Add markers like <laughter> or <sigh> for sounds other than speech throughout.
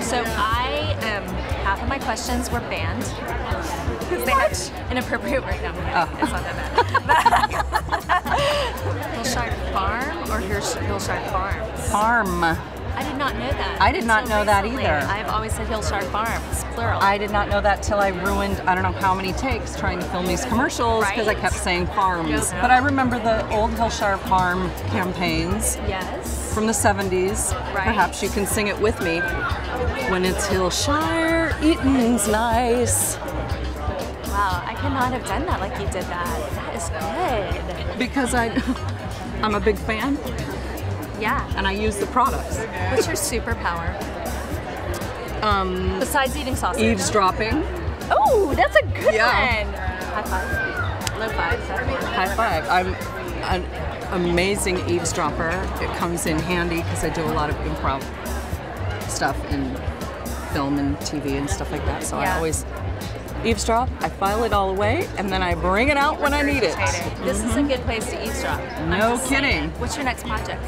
So I um, half of my questions were banned because they have inappropriate word. No, Oh. it's not that bad. <laughs> Hillshire Farm or Hillshire Farms? Farm. I did not know that. I did not know that either. I've always said Hillshire Farms, plural. I did not know that till I ruined I don't know how many takes trying to film these commercials because I kept saying farms. But I remember the old Hillshire Farm campaigns yes. from the 70s. Right. Perhaps you can sing it with me. When it's Hillshire, eating's nice. Wow, I cannot have done that like you did that. That is good. Because I, <laughs> I'm a big fan Yeah. and I use the products. What's your superpower? Um, Besides eating sausage. eavesdropping. Oh, that's a good Yeah. one. High five. Low five. High five. I'm an amazing eavesdropper. It comes in handy because I do a lot of improv stuff in film and TV and stuff like that. So I always eavesdrop, I file it all away, and then I bring it out when I need it. This is a good place to eavesdrop. No just saying. kidding. What's your next project?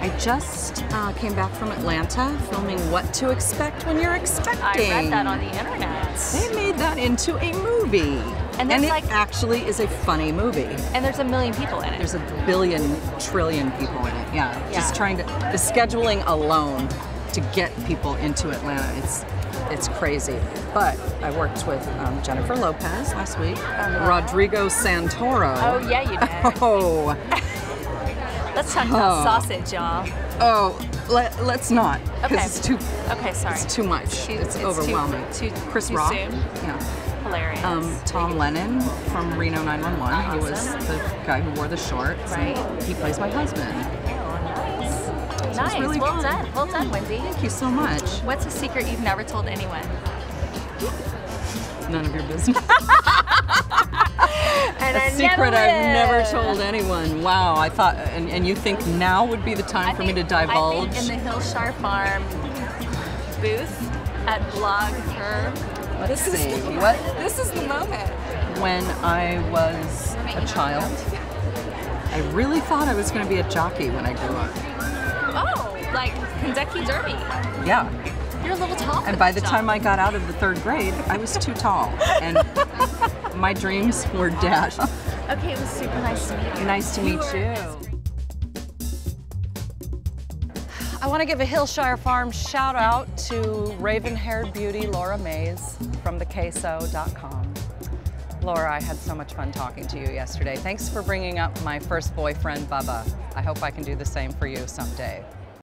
I just uh, came back from Atlanta filming What to Expect When You're Expecting. I read that on the internet. They made that into a movie. And there's it like- actually is a funny movie. And there's a million people in it. There's a billion trillion people in it. Yeah. Yeah. Just trying to the scheduling alone to get people into Atlanta. It's it's crazy. But I worked with um, Jennifer Lopez last week, Rodrigo Santoro. oh yeah, you did. <laughs> Oh, Let's talk about Oh. sausage, y'all. oh, let, let's not, Okay. it's too, Okay, sorry. it's too much. Too- it's, it's too- overwhelming. too- Chris too Rock. soon? Yeah. Hilarious. Um, Tom Lennon from Reno 911. He was the guy who wore the shorts. Right. He plays my husband. Nice. Really well fun. done. Well done, Wendi. Thank you so much. What's a secret you've never told anyone? None of your business. <laughs> <laughs> And a secret I've never told anyone. Wow, I thought, and, and you think now would be the time I for me to think- I divulge? think in the Hillshire Farm booth at Blog Her. Let's This see. is <laughs> the, What? This is the moment. When I was a child, I really thought I was going to be a jockey when I grew up. Like Kentucky Derby. Yeah. You're a little tall. And by the that time. I got out of the third grade, I was too tall. And <laughs> my dreams were dashed. Okay, it was super nice to meet you. Nice to meet you. I want to give a Hillshire Farm shout out to raven haired beauty Laura Mayes from thequeso.com. Laura, I had so much fun talking to you yesterday. Thanks for bringing up my first boyfriend, Bubba. I hope I can do the same for you someday.